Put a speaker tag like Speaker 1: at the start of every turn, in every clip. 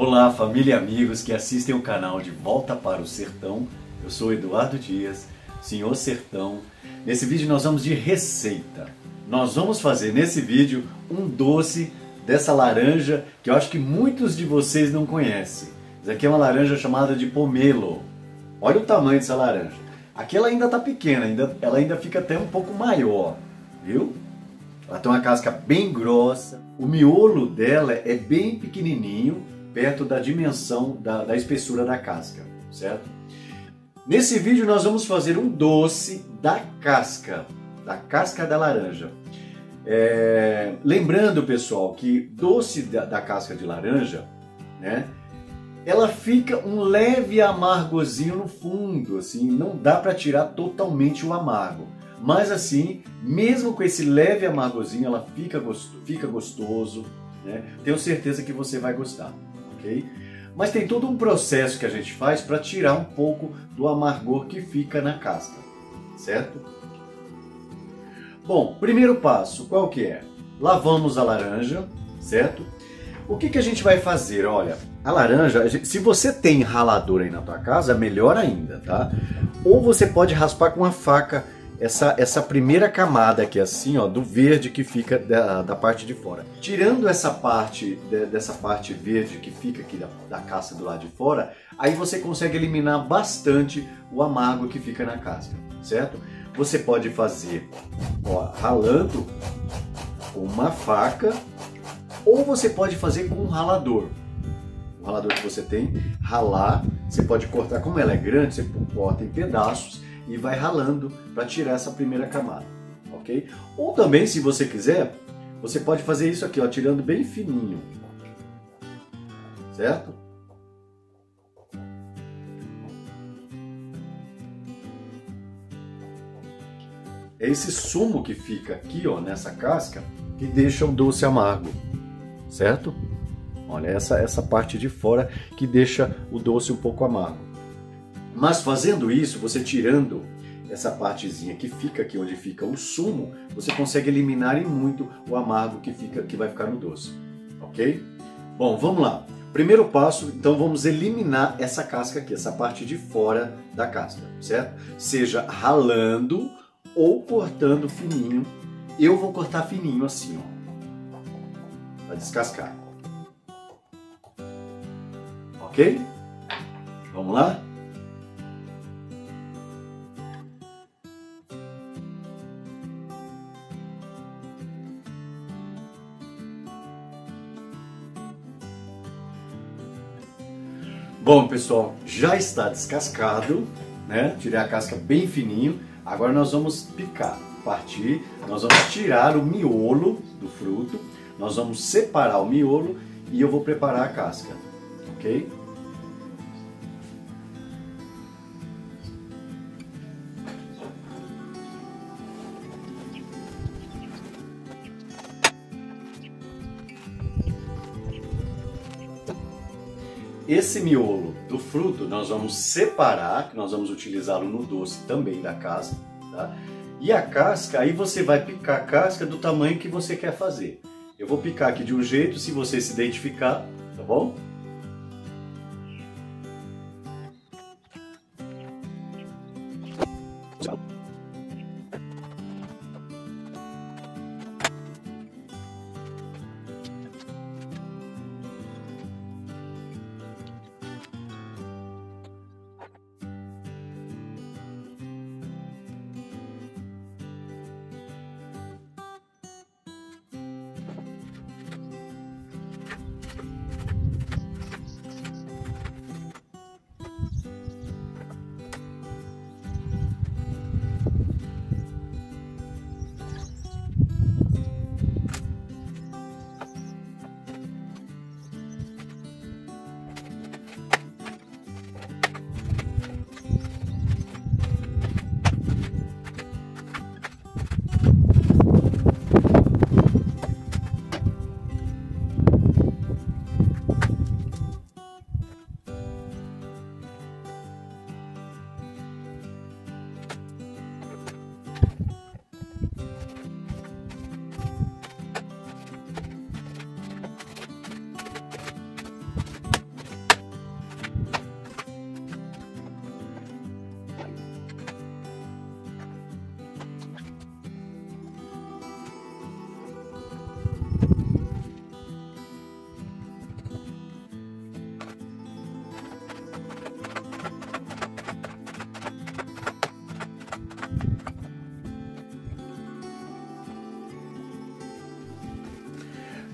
Speaker 1: Olá, família e amigos que assistem o canal de Volta para o Sertão. Eu sou Eduardo Dias, Senhor Sertão. Nesse vídeo nós vamos de receita. Nós vamos fazer nesse vídeo um doce dessa laranja que eu acho que muitos de vocês não conhecem. Isso aqui é uma laranja chamada de pomelo. Olha o tamanho dessa laranja. Aqui ela ainda está pequena, ainda, ela ainda fica até um pouco maior, viu? Ela tem uma casca bem grossa, o miolo dela é bem pequenininho, perto da dimensão da, da espessura da casca, certo? Nesse vídeo nós vamos fazer um doce da casca, da casca da laranja. É, lembrando, pessoal, que doce da, da, casca de laranja, né? Ela fica um leve amargozinho no fundo, assim, não dá para tirar totalmente o amargo. Mas assim, mesmo com esse leve amargozinho, ela fica, gostoso, fica gostoso, né? Tenho certeza que você vai gostar ok? Mas tem todo um processo que a gente faz para tirar um pouco do amargor que fica na casca, certo? Bom, primeiro passo, qual que é? Lavamos a laranja, certo? O que, que a gente vai fazer? Olha, a laranja, se você tem ralador aí na tua casa, melhor ainda, tá? Ou você pode raspar com uma faca essa, essa primeira camada aqui assim, ó, do verde que fica da, da parte de fora. Tirando essa parte, de, dessa parte verde que fica aqui da, da casca do lado de fora, aí você consegue eliminar bastante o amargo que fica na casca, certo? Você pode fazer, ó, ralando com uma faca, ou você pode fazer com um ralador. O ralador que você tem, ralar, você pode cortar, como ela é grande, você corta em pedaços e vai ralando para tirar essa primeira camada, ok? Ou também, se você quiser, você pode fazer isso aqui, ó, tirando bem fininho, certo? É esse sumo que fica aqui, ó, nessa casca, que deixa o doce amargo, certo? Olha, essa, essa parte de fora que deixa o doce um pouco amargo. Mas fazendo isso, você tirando essa partezinha que fica aqui onde fica o sumo, você consegue eliminar em muito o amargo que fica que vai ficar no doce, ok? Bom, vamos lá. Primeiro passo, então vamos eliminar essa casca aqui, essa parte de fora da casca, certo? Seja ralando ou cortando fininho. Eu vou cortar fininho assim, ó, para descascar. Ok? Vamos lá? Bom, pessoal, já está descascado, né? Tirei a casca bem fininho. Agora nós vamos picar, partir, nós vamos tirar o miolo do fruto, nós vamos separar o miolo e eu vou preparar a casca, ok? Esse miolo do fruto nós vamos separar, que nós vamos utilizá-lo no doce também da casca, tá? E a casca, aí você vai picar a casca do tamanho que você quer fazer. Eu vou picar aqui de um jeito, se você se identificar, tá bom?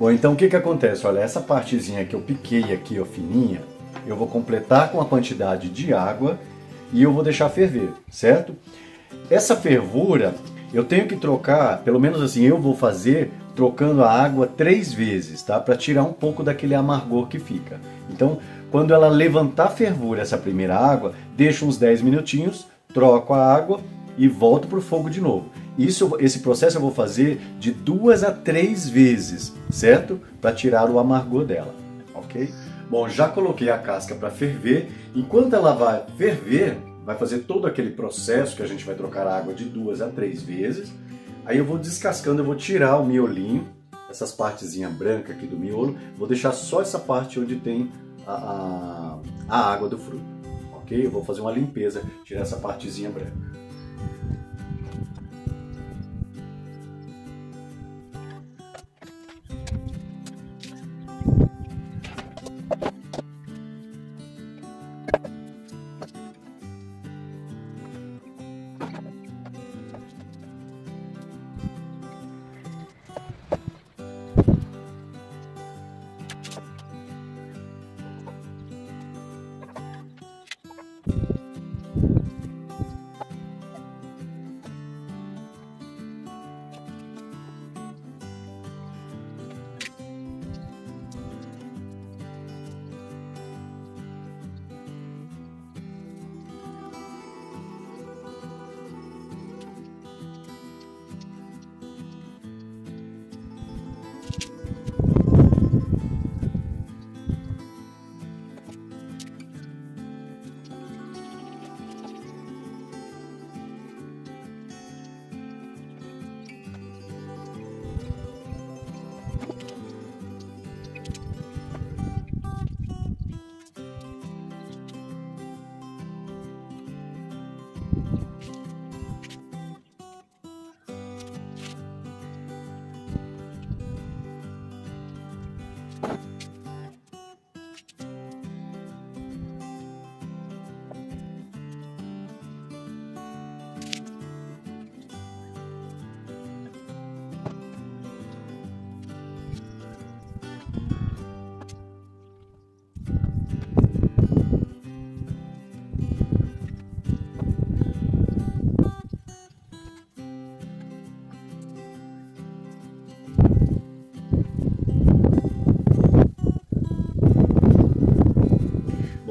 Speaker 1: Bom, então o que que acontece? Olha, essa partezinha que eu piquei aqui, ó, fininha, eu vou completar com a quantidade de água e eu vou deixar ferver, certo? Essa fervura eu tenho que trocar, pelo menos assim eu vou fazer trocando a água três vezes, tá? Para tirar um pouco daquele amargor que fica. Então, quando ela levantar fervura essa primeira água, deixo uns 10 minutinhos, troco a água e volto para o fogo de novo. Isso, esse processo eu vou fazer de duas a três vezes, certo? Para tirar o amargor dela, ok? Bom, já coloquei a casca para ferver. Enquanto ela vai ferver, vai fazer todo aquele processo que a gente vai trocar a água de duas a três vezes. Aí eu vou descascando, eu vou tirar o miolinho, essas partezinhas brancas aqui do miolo, vou deixar só essa parte onde tem a, a, a água do fruto, ok? Eu vou fazer uma limpeza, tirar essa partezinha branca.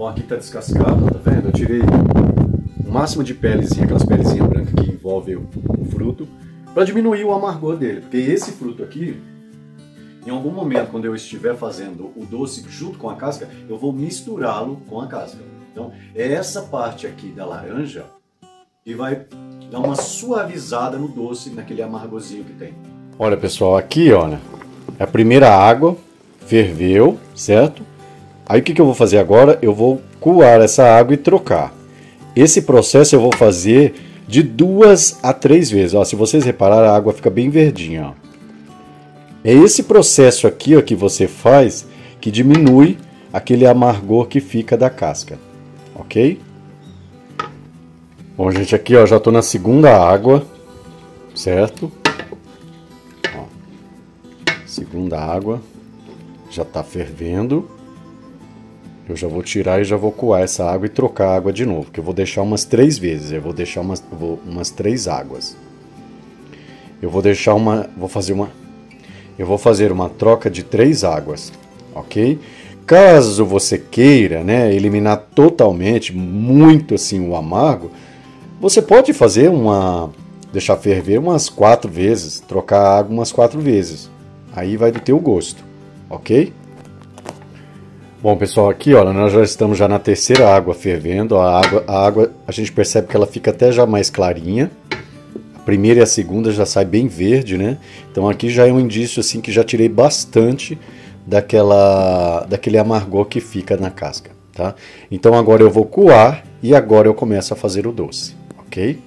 Speaker 1: Aqui está descascado, tá vendo? Eu tirei o máximo de pelezinha, aquelas pelezinhas brancas que envolvem o, o fruto, para diminuir o amargor dele. Porque esse fruto aqui, em algum momento, quando eu estiver fazendo o doce junto com a casca, eu vou misturá-lo com a casca. Então, é essa parte aqui da laranja que vai dar uma suavizada no doce, naquele amargorzinho que tem. Olha, pessoal, aqui, olha, a primeira água ferveu, certo? Aí o que, que eu vou fazer agora? Eu vou coar essa água e trocar. Esse processo eu vou fazer de duas a três vezes. Ó, se vocês repararem, a água fica bem verdinha. Ó. É esse processo aqui ó, que você faz que diminui aquele amargor que fica da casca. Ok? Bom, gente, aqui ó, já estou na segunda água, certo? Ó, segunda água, já está fervendo. Eu já vou tirar e já vou coar essa água e trocar a água de novo, que eu vou deixar umas três vezes. Eu vou deixar umas, vou, umas três águas. Eu vou deixar uma, vou fazer uma, eu vou fazer uma troca de três águas, ok? Caso você queira, né, eliminar totalmente, muito assim o amargo, você pode fazer uma, deixar ferver umas quatro vezes, trocar a água umas quatro vezes. Aí vai do teu gosto, ok? Bom, pessoal, aqui olha, nós já estamos já na terceira água fervendo. A água, a água, a gente percebe que ela fica até já mais clarinha. A primeira e a segunda já sai bem verde, né? Então aqui já é um indício assim que já tirei bastante daquela, daquele amargor que fica na casca, tá? Então agora eu vou coar e agora eu começo a fazer o doce, ok?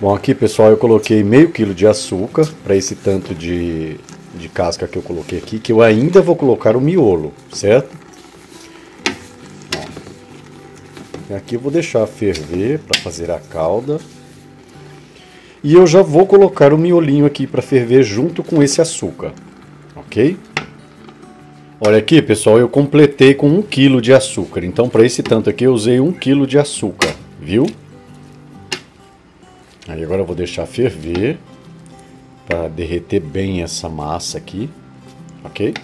Speaker 1: Bom, aqui pessoal eu coloquei meio quilo de açúcar para esse tanto de, de casca que eu coloquei aqui, que eu ainda vou colocar o miolo, certo? E aqui eu vou deixar ferver para fazer a calda. E eu já vou colocar o miolinho aqui para ferver junto com esse açúcar, ok? Olha aqui, pessoal, eu completei com um quilo de açúcar. Então, para esse tanto aqui, eu usei um quilo de açúcar, viu? Aí agora eu vou deixar ferver para derreter bem essa massa aqui, ok?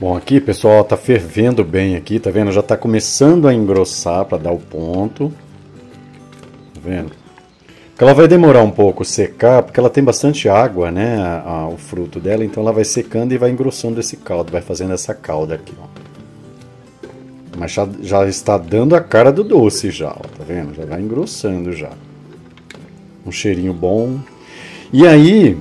Speaker 1: Bom, aqui, pessoal, tá fervendo bem aqui, tá vendo? Já tá começando a engrossar para dar o ponto. Tá vendo? Ela vai demorar um pouco secar, porque ela tem bastante água, né, a, a, o fruto dela, então ela vai secando e vai engrossando esse caldo, vai fazendo essa calda aqui, ó. Mas já, já está dando a cara do doce já, ó, tá vendo? Já vai engrossando já. Um cheirinho bom. E aí,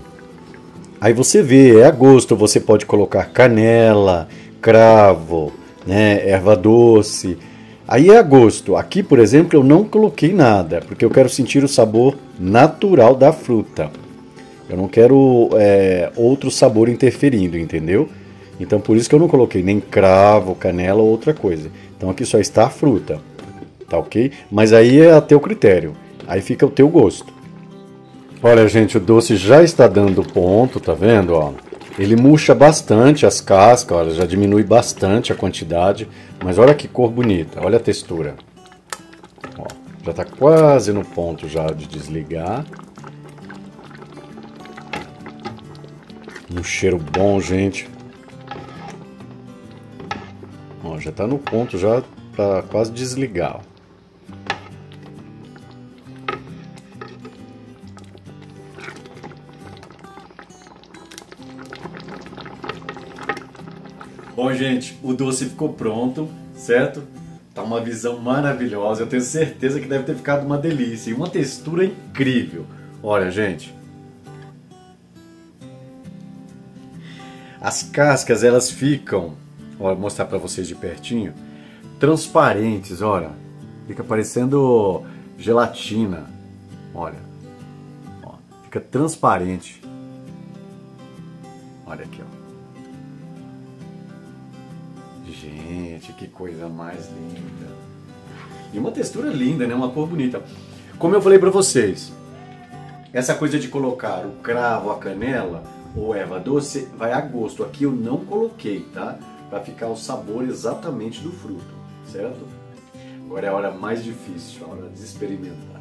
Speaker 1: aí você vê, é a gosto, você pode colocar canela, cravo, né, erva doce, Aí é a gosto. Aqui, por exemplo, eu não coloquei nada, porque eu quero sentir o sabor natural da fruta. Eu não quero é, outro sabor interferindo, entendeu? Então por isso que eu não coloquei nem cravo, canela ou outra coisa. Então aqui só está a fruta, tá ok? Mas aí é a teu critério, aí fica o teu gosto. Olha gente, o doce já está dando ponto, tá vendo? Ó? Ele murcha bastante as cascas, olha, já diminui bastante a quantidade, mas olha que cor bonita, olha a textura. Ó, já está quase no ponto já de desligar. Um cheiro bom, gente. Ó, já está no ponto já para quase desligar. Ó. gente, o doce ficou pronto, certo? Tá uma visão maravilhosa. Eu tenho certeza que deve ter ficado uma delícia e uma textura incrível. Olha, gente. As cascas, elas ficam, vou mostrar para vocês de pertinho, transparentes, olha. Fica parecendo gelatina. Olha. Ó, fica transparente. Olha aqui, ó. Gente, que coisa mais linda. E uma textura linda, né? Uma cor bonita. Como eu falei para vocês, essa coisa de colocar o cravo, a canela ou erva doce vai a gosto. Aqui eu não coloquei, tá? Para ficar o sabor exatamente do fruto, certo? Agora é a hora mais difícil, a hora de experimentar.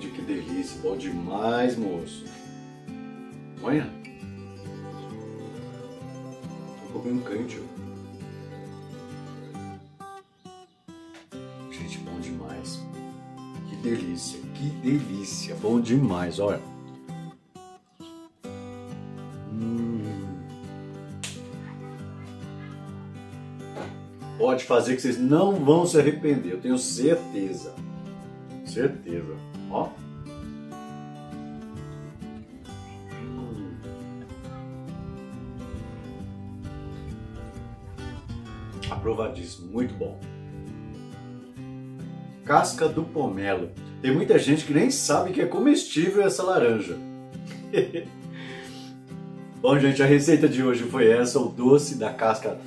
Speaker 1: Gente, que delícia. Bom demais, moço. Olha. Tô comendo quente, Gente, bom demais. Que delícia, que delícia. Bom demais, olha. Hum. Pode fazer que vocês não vão se arrepender, eu tenho certeza. Certeza. Ó. Aprovadíssimo, muito bom. Casca do pomelo. Tem muita gente que nem sabe que é comestível essa laranja. Bom, gente, a receita de hoje foi essa, o doce da casca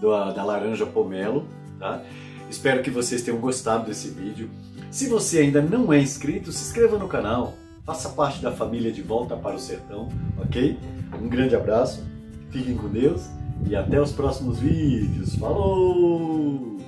Speaker 1: da, da laranja pomelo, tá? Espero que vocês tenham gostado desse vídeo. Se você ainda não é inscrito, se inscreva no canal, faça parte da família de Volta para o Sertão, ok? Um grande abraço, fiquem com Deus e até os próximos vídeos. Falou!